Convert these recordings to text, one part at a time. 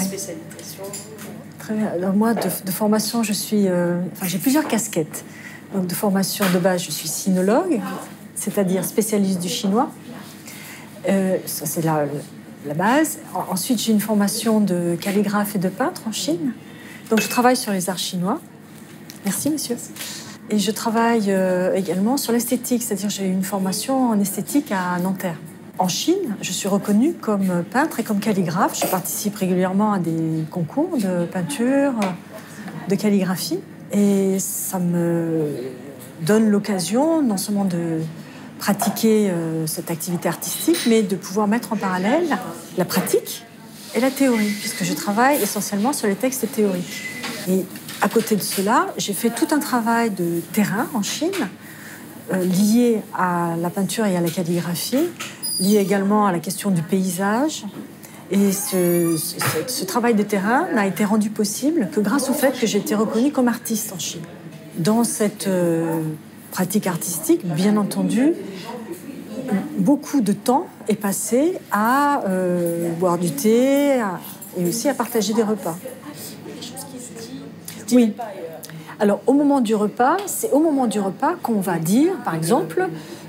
ouais. Très bien. Alors moi, de, de formation, je suis, euh, enfin, j'ai plusieurs casquettes. Donc, de formation de base, je suis sinologue, c'est-à-dire spécialiste du chinois. Euh, ça, c'est la, la base. En- Ensuite, j'ai une formation de calligraphe et de peintre en Chine. Donc, je travaille sur les arts chinois. Merci, monsieur. Et je travaille euh, également sur l'esthétique, c'est-à-dire j'ai une formation en esthétique à Nanterre. En Chine, je suis reconnue comme peintre et comme calligraphe. Je participe régulièrement à des concours de peinture, de calligraphie. Et ça me donne l'occasion non seulement de pratiquer euh, cette activité artistique, mais de pouvoir mettre en parallèle la pratique et la théorie, puisque je travaille essentiellement sur les textes théoriques. Et à côté de cela, j'ai fait tout un travail de terrain en Chine, euh, lié à la peinture et à la calligraphie, lié également à la question du paysage. Et ce, ce- ce travail de terrain n'a été rendu possible que grâce au fait que j'ai été reconnue comme artiste en Chine. Dans cette euh, pratique artistique, bien entendu, beaucoup de temps est passé à euh, boire du thé à- et aussi à partager des repas. Oui. Alors, au moment du repas, c'est au moment du repas qu'on va dire, par exemple,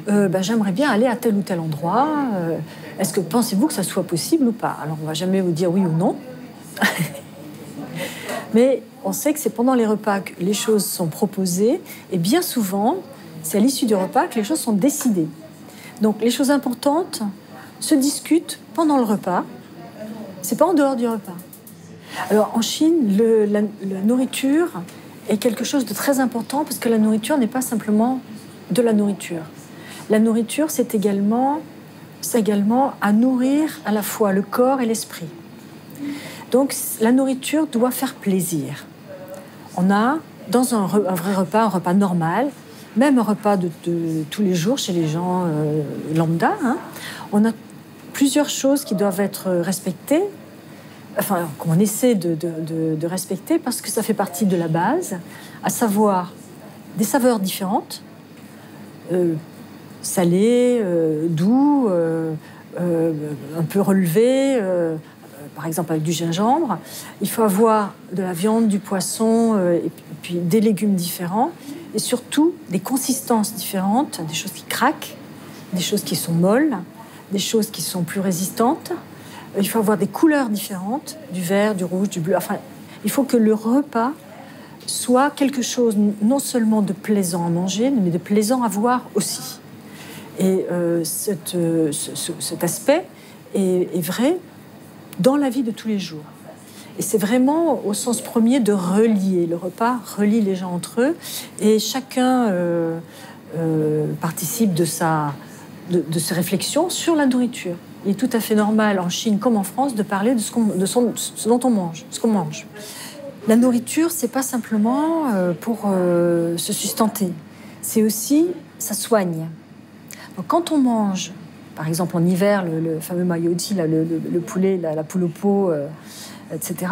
euh, ben, j'aimerais bien aller à tel ou tel endroit. euh, Est-ce que pensez-vous que ça soit possible ou pas? Alors, on va jamais vous dire oui ou non. Mais on sait que c'est pendant les repas que les choses sont proposées et bien souvent, c'est à l'issue du repas que les choses sont décidées. Donc, les choses importantes se discutent pendant le repas. C'est pas en dehors du repas. Alors en Chine, la nourriture est quelque chose de très important parce que la nourriture n'est pas simplement de la nourriture. La nourriture, c'est également, également à nourrir à la fois le corps et l'esprit. Donc la nourriture doit faire plaisir. On a dans un, vrai repas, un repas normal, même un repas de, de tous les jours chez les gens euh, lambda, hein, on a plusieurs choses qui doivent être respectées enfin, qu'on essaie de, respecter parce que ça fait partie de la base, à savoir des saveurs différentes, euh, salées, euh, doux, euh, euh, un peu relevées, par exemple avec du gingembre. Il faut avoir de la viande, du poisson et puis des légumes différents et surtout des consistances différentes, des choses qui craquent, des choses qui sont molles, des choses qui sont plus résistantes. Il faut avoir des couleurs différentes, du vert, du rouge, du bleu. Enfin, il faut que le repas soit quelque chose non seulement de plaisant à manger, mais de plaisant à voir aussi. Et euh, euh, ce- ce- cet aspect est, vrai dans la vie de tous les jours. Et c'est vraiment au sens premier de relier. Le repas relie les gens entre eux et chacun euh, participe de, sa, de ses réflexions sur la nourriture. Il est tout à fait normal en Chine comme en France de parler de ce, dont on mange, ce qu'on mange. La nourriture, c'est pas simplement euh, pour euh, se sustenter, c'est aussi ça soigne. Quand on mange, par exemple en hiver, le, fameux mayoti, le, le- le poulet, la, la poule au pot, euh, etc.,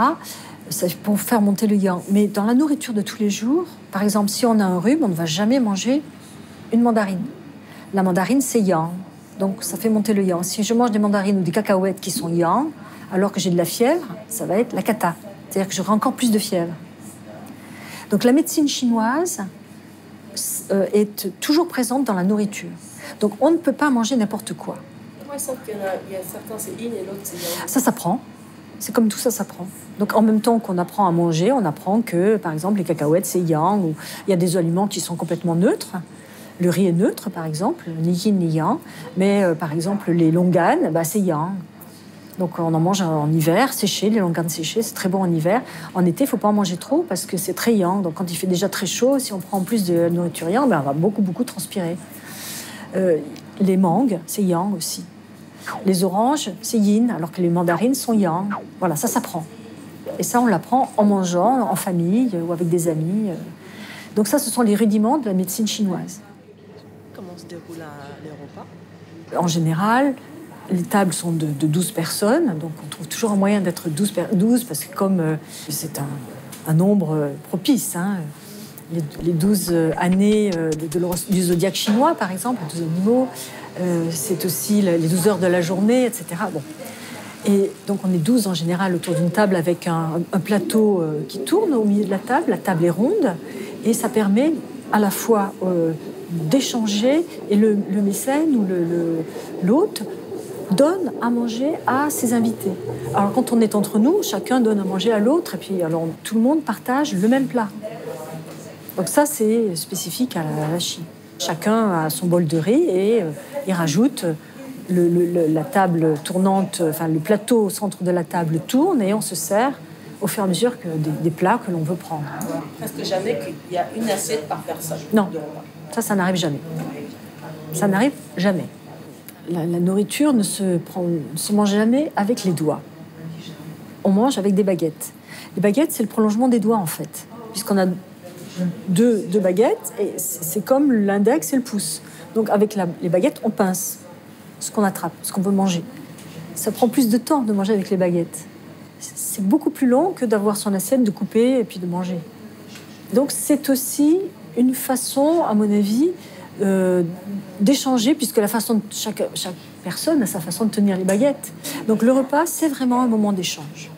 c'est pour faire monter le yang. Mais dans la nourriture de tous les jours, par exemple, si on a un rhume, on ne va jamais manger une mandarine. La mandarine, c'est yang. Donc, ça fait monter le yang. Si je mange des mandarines ou des cacahuètes qui sont yang, alors que j'ai de la fièvre, ça va être la kata. C'est-à-dire que j'aurai encore plus de fièvre. Donc, la médecine chinoise euh, est toujours présente dans la nourriture. Donc, on ne peut pas manger n'importe quoi. Moi, il semble qu'il y, a, il y a certains, c'est in et l'autre, c'est yang. Ça s'apprend. C'est comme tout ça s'apprend. Donc en même temps qu'on apprend à manger, on apprend que, par exemple, les cacahuètes, c'est yang, ou il y a des aliments qui sont complètement neutres. Le riz est neutre, par exemple, ni yin ni yang. Mais euh, par exemple, les longanes, bah, c'est yang. Donc on en mange en hiver, séché, les longanes séchées, c'est très bon en hiver. En été, il faut pas en manger trop parce que c'est très yang. Donc quand il fait déjà très chaud, si on prend en plus de nourriture yang, ben, on va beaucoup, beaucoup transpirer. Euh, les mangues, c'est yang aussi. Les oranges, c'est yin, alors que les mandarines sont yang. Voilà, ça s'apprend. Et ça, on l'apprend en mangeant, en famille ou avec des amis. euh. Donc ça, ce sont les rudiments de la médecine chinoise. En général, les tables sont de, de 12 personnes, donc on trouve toujours un moyen d'être 12, per- 12 parce que comme euh, c'est un, nombre euh, propice, hein, les, les 12 euh, années euh, du zodiaque chinois, par exemple, les 12 animaux, euh, c'est aussi les 12 heures de la journée, etc. Bon. Et donc on est 12 en général autour d'une table avec un, plateau euh, qui tourne au milieu de la table. La table est ronde et ça permet à la fois euh, d'échanger et le, mécène ou l'hôte donne à manger à ses invités. Alors quand on est entre nous, chacun donne à manger à l'autre et puis alors tout le monde partage le même plat. Donc ça c'est spécifique à la, Chine. Chacun a son bol de riz et euh, il rajoute la table tournante, enfin le plateau au centre de la table tourne et on se sert au fur et à mesure que des, plats que l'on veut prendre. Presque jamais qu'il y a une assiette par personne. Non, ça, ça n'arrive jamais. Ça n'arrive jamais. La, nourriture ne se, mange jamais avec les doigts. On mange avec des baguettes. Les baguettes, c'est le prolongement des doigts en fait, puisqu'on a deux, deux baguettes et c'est comme l'index et le pouce. Donc avec les baguettes, on pince ce qu'on attrape, ce qu'on veut manger. Ça prend plus de temps de manger avec les baguettes. C'est beaucoup plus long que d'avoir son assiette, de couper et puis de manger. Donc c'est aussi une façon, à mon avis, euh, d'échanger, puisque la façon de chaque, chaque personne a sa façon de tenir les baguettes. Donc le repas, c'est vraiment un moment d'échange.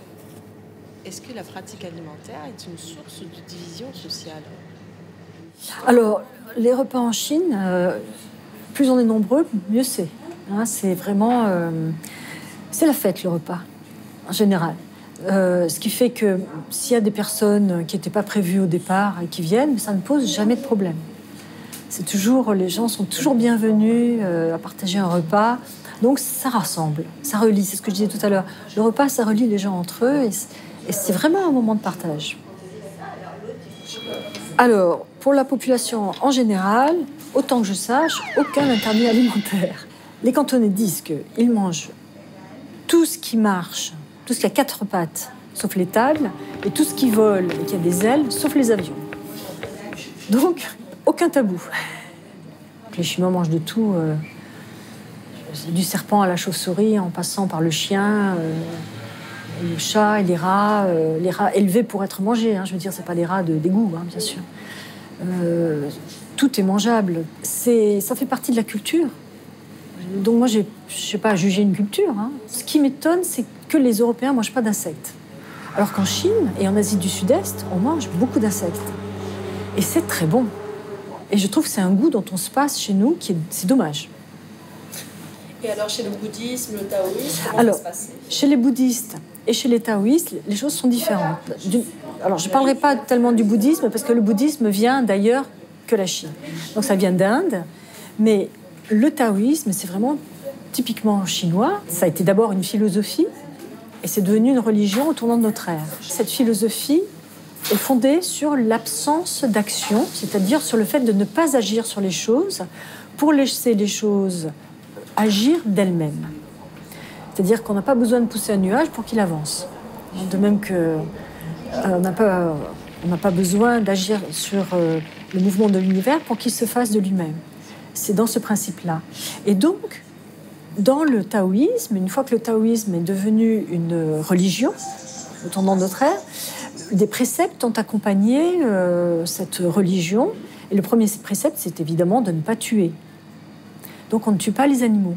Est-ce que la pratique alimentaire est une source de division sociale? Alors, les repas en Chine, euh, plus on est nombreux, mieux c'est. Hein, c'est vraiment. Euh, c'est la fête, le repas, en général. Euh, ce qui fait que s'il y a des personnes qui n'étaient pas prévues au départ et qui viennent, ça ne pose jamais de problème. C'est toujours, les gens sont toujours bienvenus euh, à partager un repas. Donc ça rassemble, ça relie, c'est ce que je disais tout à l'heure. Le repas, ça relie les gens entre eux et c'est vraiment un moment de partage. Alors, pour la population en général, autant que je sache, aucun interdit alimentaire. Les cantonais disent qu'ils mangent tout ce qui marche, tout ce qui a quatre pattes, sauf les tables, et tout ce qui vole et qui a des ailes, sauf les avions. Donc, aucun tabou. Les Chinois mangent de tout, euh, du serpent à la chauve-souris, en passant par le chien, euh, le chat et les rats, euh, les rats élevés pour être mangés. Hein, je veux dire, c'est pas des rats de d'égout, hein, bien sûr. tout est mangeable. Ça fait partie de la culture. Donc moi, je ne sais pas juger une culture. Hein. Ce qui m'étonne, c'est les Européens ne mangent pas d'insectes. Alors qu'en Chine et en Asie du Sud-Est, on mange beaucoup d'insectes. Et c'est très bon. Et je trouve que c'est un goût dont on se passe chez nous qui est, c'est dommage. Et alors chez le bouddhisme, le taoïsme, comment alors, ça se passe? Chez les bouddhistes et chez les taoïstes, les choses sont différentes. Alors je ne parlerai pas tellement du bouddhisme parce que le bouddhisme vient d'ailleurs que la Chine. Donc ça vient d'Inde. Mais le taoïsme, c'est vraiment typiquement chinois. Ça a été d'abord une philosophie et c'est devenu une religion au tournant de notre ère. Cette philosophie est fondée sur l'absence d'action, c'est-à-dire sur le fait de ne pas agir sur les choses pour laisser les choses agir d'elles-mêmes. C'est-à-dire qu'on n'a pas besoin de pousser un nuage pour qu'il avance. De même que euh, on n'a pas, besoin d'agir sur euh, le mouvement de l'univers pour qu'il se fasse de lui-même. C'est dans ce principe-là. Et donc, dans le taoïsme, une fois que le taoïsme est devenu une religion, au tournant de notre ère, des préceptes ont accompagné euh, cette religion. Et le premier précepte, c'est évidemment de ne pas tuer. Donc on ne tue pas les animaux.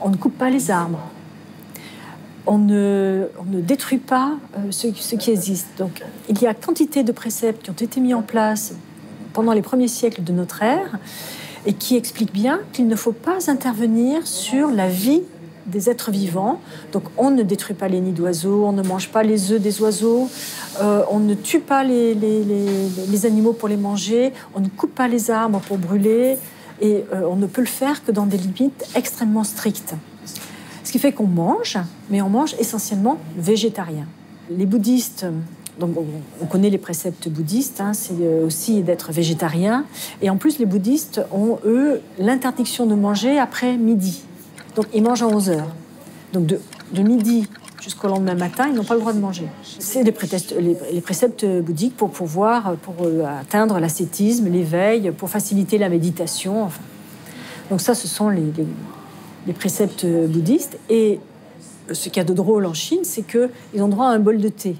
On ne coupe pas les arbres. On ne, détruit pas euh, ce, qui existe. Donc il y a quantité de préceptes qui ont été mis en place pendant les premiers siècles de notre ère et qui explique bien qu'il ne faut pas intervenir sur la vie des êtres vivants. Donc on ne détruit pas les nids d'oiseaux, on ne mange pas les œufs des oiseaux, euh, on ne tue pas les, animaux pour les manger, on ne coupe pas les arbres pour brûler, et euh, on ne peut le faire que dans des limites extrêmement strictes. Ce qui fait qu'on mange, mais on mange essentiellement végétarien. Les bouddhistes donc on connaît les préceptes bouddhistes, hein, c'est euh, aussi d'être végétarien. Et en plus, les bouddhistes ont, eux, l'interdiction de manger après midi. Donc ils mangent à 11 heures. Donc de, midi jusqu'au lendemain matin, ils n'ont pas le droit de manger. C'est les, les, préceptes bouddhiques pour pouvoir pour euh, atteindre l'ascétisme, l'éveil, pour faciliter la méditation. Donc ça, ce sont les, les préceptes bouddhistes. Et ce qu'il y a de drôle en Chine, c'est qu'ils ont droit à un bol de thé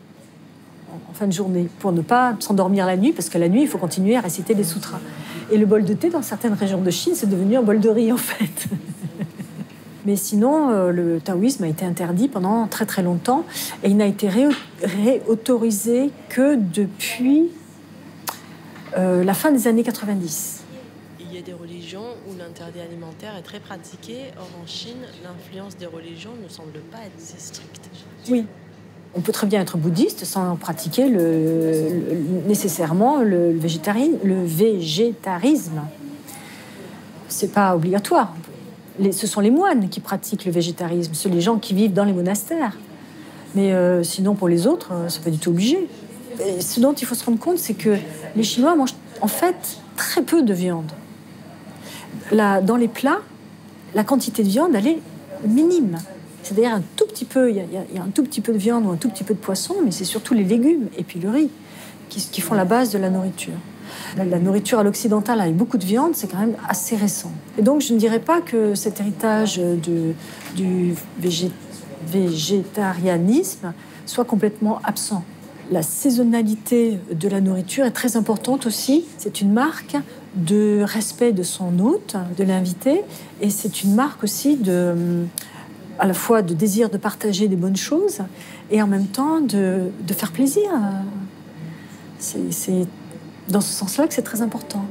en fin de journée pour ne pas s'endormir la nuit, parce que la nuit, il faut continuer à réciter des sutras. Et le bol de thé, dans certaines régions de Chine, c'est devenu un bol de riz, en fait. Mais sinon, euh, le taoïsme a été interdit pendant très très longtemps et il n'a été réautorisé que depuis euh, la fin des années 90. Il y a des religions où l'interdit alimentaire est très pratiqué. Or, en Chine, l'influence des religions ne semble pas être si stricte. Oui. On peut très bien être bouddhiste sans pratiquer nécessairement le, le végétarisme. C'est pas obligatoire. ce sont les moines qui pratiquent le végétarisme, ce sont les gens qui vivent dans les monastères. Mais euh, sinon, pour les autres, euh, c'est pas du tout obligé. Et ce dont il faut se rendre compte, c'est que les Chinois mangent en fait très peu de viande. Dans les plats, la quantité de viande, elle est minime. C'est-à-dire un tout petit peu, il y, a, un tout petit peu de viande ou un tout petit peu de poisson, mais c'est surtout les légumes et puis le riz qui, font la base de la nourriture. La, nourriture à l'occidental avec beaucoup de viande, c'est quand même assez récent. Et donc je ne dirais pas que cet héritage du végétarianisme soit complètement absent. La saisonnalité de la nourriture est très importante aussi. C'est une marque de respect de son hôte, de l'invité, et c'est une marque aussi de, à la fois de désir de partager des bonnes choses et en même temps de, de faire plaisir. C'est dans ce sens-là que c'est très important.